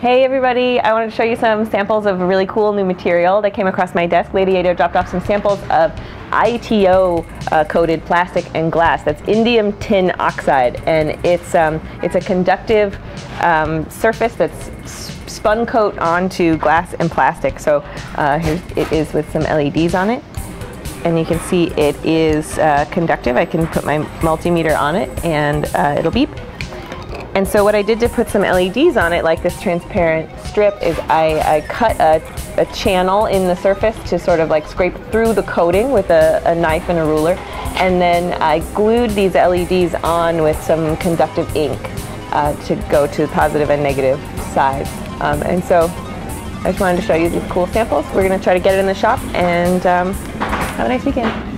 Hey everybody, I wanted to show you some samples of really cool new material that came across my desk. Ladyada dropped off some samples of ITO uh, coated plastic and glass. That's indium tin oxide and it's, um, it's a conductive um, surface that's spun coat onto glass and plastic. So uh, here it is with some LEDs on it and you can see it is uh, conductive. I can put my multimeter on it and uh, it'll beep. And so what I did to put some LEDs on it, like this transparent strip, is I, I cut a, a, channel in the surface to sort of like scrape through the coating with a, a, knife and a ruler. And then I glued these LEDs on with some conductive ink uh, to go to the positive and negative sides. Um, and so I just wanted to show you these cool samples. We're going to try to get it in the shop and um, have a nice weekend.